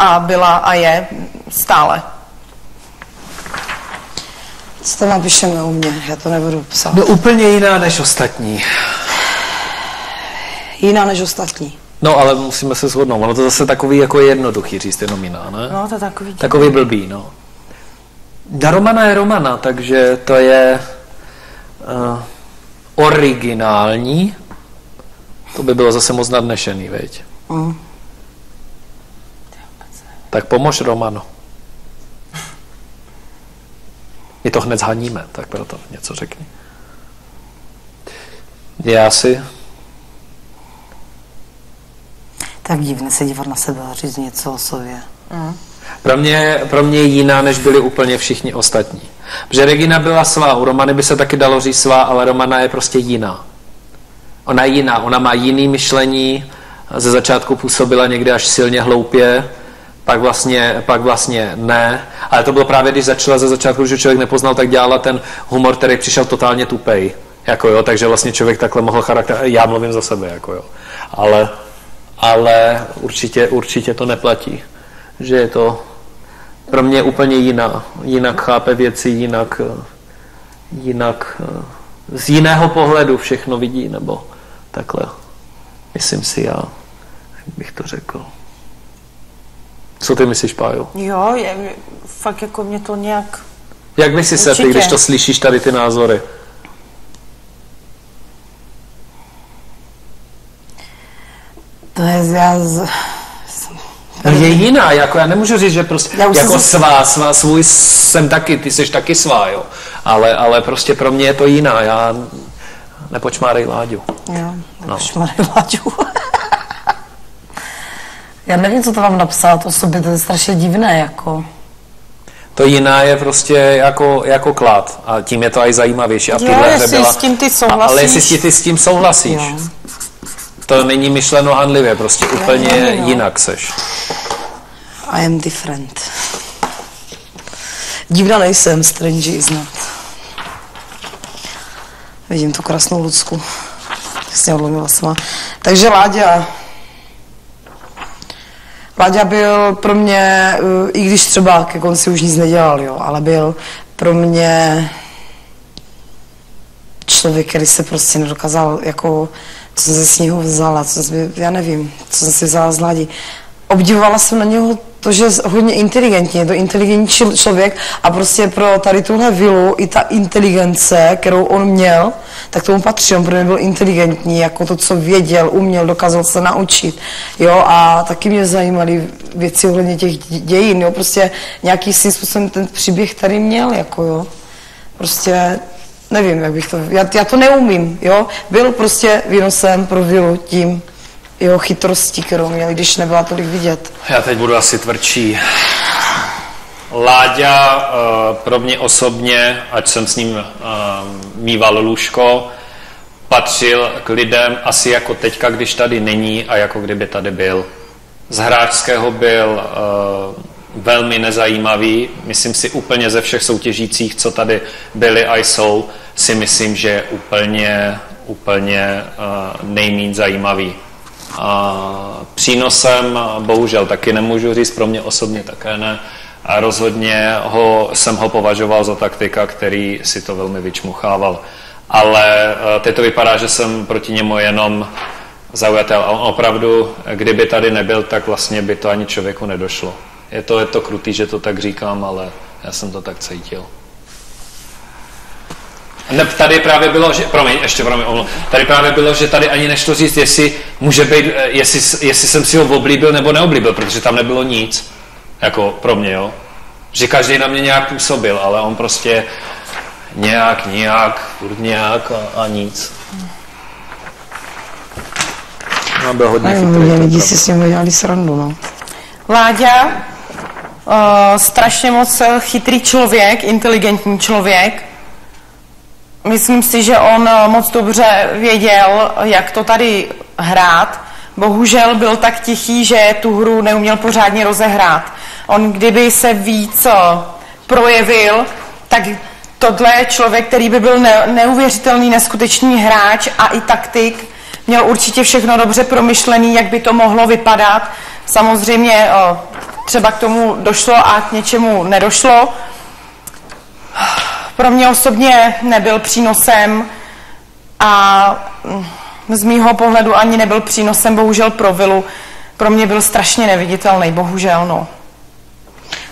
a byla a je stále. Co to napíšeme u mě? Já to nebudu psát. No úplně jiná než ostatní. Jiná než ostatní. No ale musíme se shodnout. Ono to zase takový jako jednoduchý říct jenom jiná, ne? No, to je takový. Takový blbý, no. Da Romana je Romana, takže to je uh, originální. To by bylo zase moc nadnešený, veď? Mm. Tak pomož Romano. My to hned zhaníme, tak proto něco řekni. Já si... Tak divně se dívat na sebe a říct něco o sobě. Pro mě, pro mě je jiná, než byli úplně všichni ostatní. Protože Regina byla svá, u Romany by se taky dalo říct svá, ale Romana je prostě jiná. Ona je jiná, ona má jiný myšlení, ze začátku působila někde až silně hloupě, pak vlastně, pak vlastně ne. Ale to bylo právě, když začala ze začátku, že člověk nepoznal, tak dělala ten humor, který přišel totálně tupej. Jako jo, takže vlastně člověk takhle mohl charakter, já mluvím za sebe, jako jo. Ale, ale určitě, určitě to neplatí. Že je to pro mě úplně jiná. Jinak chápe věci, jinak, jinak z jiného pohledu všechno vidí, nebo takhle. Myslím si já, jak bych to řekl. Co ty myslíš, Pájo? Jo, je, fakt jako mě to nějak... Jak bys si se ty, když to slyšíš tady ty názory? To je z... No je jiná, jako já nemůžu říct, že prostě Já jsem jako si- svá, svá, svůj jsem taky, ty jsi taky svá, jo. Ale, ale prostě pro mě je to jiná, já nepočmárej Láďu. Jo, No. no. šmarý Láďu. Já nevím, co to vám napsat o sobě, to je strašně divné, jako. To jiná je prostě jako, jako klad a tím je to i zajímavější. A Jo, jestli byla, s tím ty a- souhlasíš. Ale jestli ty s tím souhlasíš, Jo. to není myšleno hanlivě, prostě úplně nevím, no. jinak seš. I am different. Divná nejsem, strange is not. Vidím tu krásnou Lucku. Jasně odlomila sama. Takže Láďa. Láďa byl pro mě, eh, i když třeba ke konci už nic nedělal, jo, ale byl pro mě člověk, který se prostě nedokázal, jako, co jsem se s něho vzala, co jsem, já nevím, co jsem si vzala z Ládi. Obdivovala jsem na něho to, že je hodně inteligentní, je to inteligentní člověk a prostě pro tady tuhle vilu i ta inteligence, kterou on měl, tak tomu patří, on pro mě byl inteligentní, jako to, co věděl, uměl, dokázal se naučit, jo, a taky mě zajímaly věci ohledně těch dě- dějin, jo, prostě nějaký svým způsobem ten příběh tady měl, jako jo, prostě nevím, jak bych to, já, já to neumím, jo, byl prostě výnosem pro vilu tím, jeho chytrostí, kterou měl, když nebyla tolik vidět. Já teď budu asi tvrdší. Láďa uh, pro mě osobně, ať jsem s ním uh, mýval lůžko, patřil k lidem asi jako teďka, když tady není a jako kdyby tady byl. Z hráčského byl uh, velmi nezajímavý, myslím si úplně ze všech soutěžících, co tady byli a jsou, si myslím, že je úplně, úplně nejméně zajímavý. A přínosem, bohužel taky nemůžu říct, pro mě osobně také ne, a rozhodně ho, jsem ho považoval za taktika, který si to velmi vyčmuchával. Ale eh, teď to vypadá, že jsem proti němu jenom zaujatel. A on opravdu, kdyby tady nebyl, tak vlastně by to ani člověku nedošlo. Je to, je to krutý, že to tak říkám, ale já jsem to tak cítil. Ne, tady právě bylo, že, promiň, ještě promiň, omlou. tady právě bylo, že tady ani nešlo říct, jestli může být, eh, jestli, jestli jsem si ho oblíbil nebo neoblíbil, protože tam nebylo nic, jako pro mě, jo. Že každý na mě nějak působil, ale on prostě nějak, nějak, furt nějak a, a nic. No, byl hodně chytrý, lidi, si s ním dělali srandu, no. Láďa, uh, strašně moc eh, chytrý člověk, inteligentní člověk. Myslím si, že on eh, moc dobře věděl, jak to tady hrát. Bohužel byl tak tichý, že tu hru neuměl pořádně rozehrát. On kdyby se víc eh, projevil, tak tohle je člověk, který by byl ne- neuvěřitelný, neskutečný hráč a i taktik. Měl určitě všechno dobře promyšlený, jak by to mohlo vypadat. Samozřejmě o, třeba k tomu došlo a k něčemu nedošlo. Pro mě osobně nebyl přínosem a mm, z mýho pohledu ani nebyl přínosem bohužel pro Vilu. Pro mě byl strašně neviditelný, bohužel, no.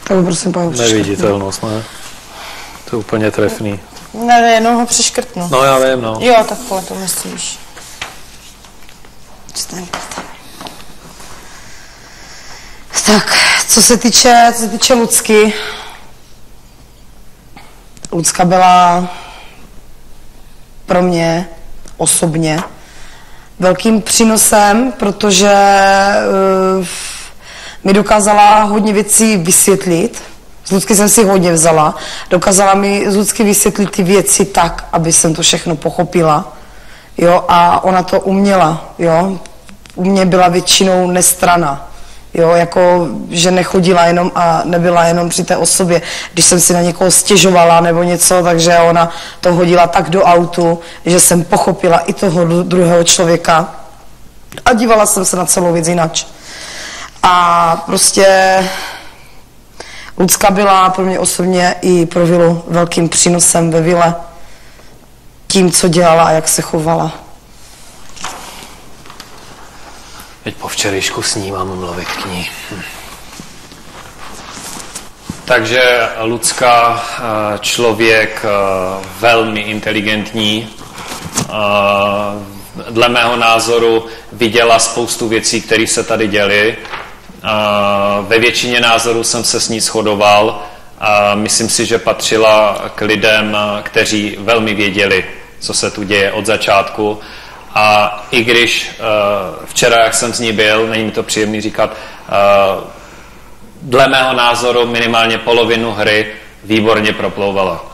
Tak prosím, pane Neviditelnost, ne? To je úplně trefný. Ne, jenom ho přeškrtnu. No já vím, no. Jo, takhle to myslíš. Tak, co se týče, co se týče Lucky, Lucka byla pro mě osobně velkým přínosem, protože uh, mi dokázala hodně věcí vysvětlit. Z Lucky jsem si hodně vzala. Dokázala mi z Lucky vysvětlit ty věci tak, aby jsem to všechno pochopila. Jo, a ona to uměla, jo. U mě byla většinou nestrana. Jo, jako, že nechodila jenom a nebyla jenom při té osobě. Když jsem si na někoho stěžovala nebo něco, takže ona to hodila tak do autu, že jsem pochopila i toho druhého člověka a dívala jsem se na celou věc jinak. A prostě Lucka byla pro mě osobně i pro Vilu velkým přínosem ve Vile tím, co dělala a jak se chovala. Teď po včerejšku s ní mám mluvit k ní. Hm. Takže Lucka, eh, člověk eh, velmi inteligentní, eh, dle mého názoru viděla spoustu věcí, které se tady děly. Ve většině názorů jsem se s ní shodoval a myslím si, že patřila k lidem, kteří velmi věděli, co se tu děje od začátku a i když uh, včera, jak jsem z ní byl, není mi to příjemný říkat, uh, dle mého názoru minimálně polovinu hry výborně proplouvala.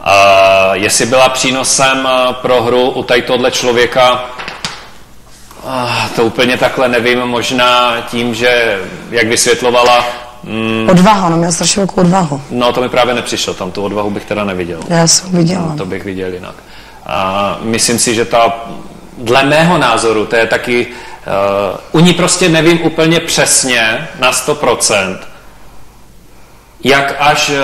Uh, jestli byla přínosem uh, pro hru u tady tohle člověka, uh, to úplně takhle nevím, možná tím, že, jak vysvětlovala, Mm. Odvaha, no měl strašně velkou odvahu. No to mi právě nepřišlo, tam tu odvahu bych teda neviděl. Já jsem viděla. No, to bych viděl jinak. A myslím si, že ta dle mého názoru, to je taky, uh, u ní prostě nevím úplně přesně na 100%, jak až, uh,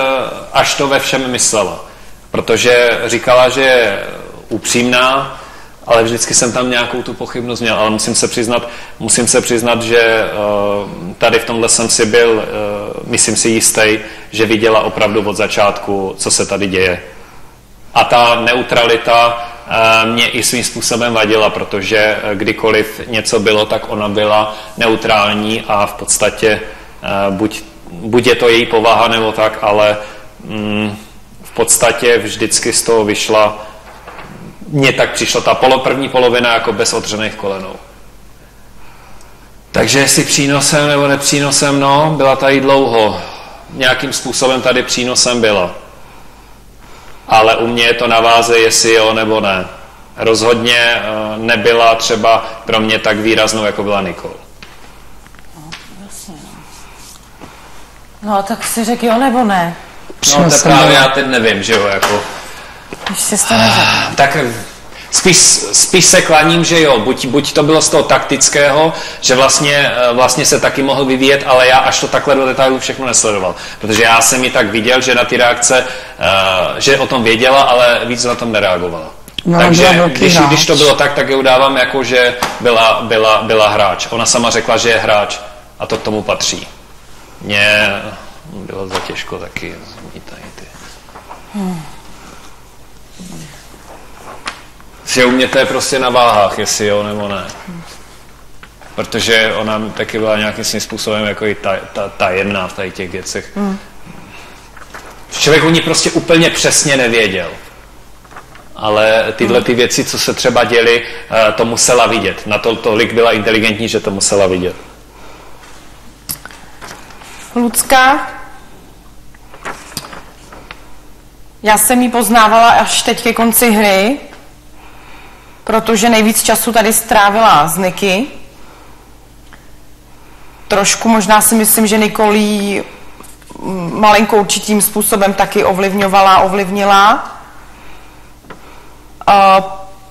až to ve všem myslela. Protože říkala, že je upřímná, ale vždycky jsem tam nějakou tu pochybnost měl, ale musím se přiznat, musím se přiznat, že uh, tady v tomhle jsem si byl, uh, myslím si jistý, že viděla opravdu od začátku, co se tady děje. A ta neutralita mě i svým způsobem vadila, protože eh, kdykoliv něco bylo, tak ona byla neutrální a v podstatě eh, buď, buď je to její povaha nebo tak, ale mm, v podstatě vždycky z toho vyšla, mně tak přišla ta polo, první polovina jako bez odřených kolenou. Takže jestli přínosem nebo nepřínosem, no, byla tady dlouho. Nějakým způsobem tady přínosem byla ale u mě je to na váze, jestli jo nebo ne. Rozhodně eh, nebyla třeba pro mě tak výraznou, jako byla Nikol. No, tak si řekl jo nebo ne? No, to právě já teď nevím, že jo, jako... Ještě jsi to neřekl. Tak Spíš, spíš se klaním, že jo, buď, buď to bylo z toho taktického, že vlastně, eh, vlastně se taky mohl vyvíjet, ale já až to takhle do detailu všechno nesledoval. Protože já jsem ji tak viděl, že na ty reakce, uh, že o tom věděla, ale víc na tom nereagovala. No, Takže když, když to bylo tak, tak ji udávám jako, že byla, byla, byla hráč. Ona sama řekla, že je hráč a to k tomu patří. Mně bylo za těžko taky tady ty. Hmm. Že u mě to je prostě na váhách, jestli jo nebo ne. Protože ona taky byla nějakým svým způsobem jako i ta, ta, ta jedna v tady těch věcech. Hmm. Člověk o ní prostě úplně přesně nevěděl. Ale tyhle ty věci, co se třeba děly, eh, to musela vidět. Na to tolik byla inteligentní, že to musela vidět. Lucka, já jsem ji poznávala až teď ke konci hry, protože nejvíc času tady strávila s Niky. Trošku možná si myslím, že Nikolí malinko určitým způsobem taky ovlivňovala, ovlivnila. A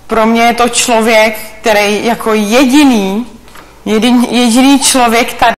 pro mě je to člověk, který jako jediný, jediný člověk tady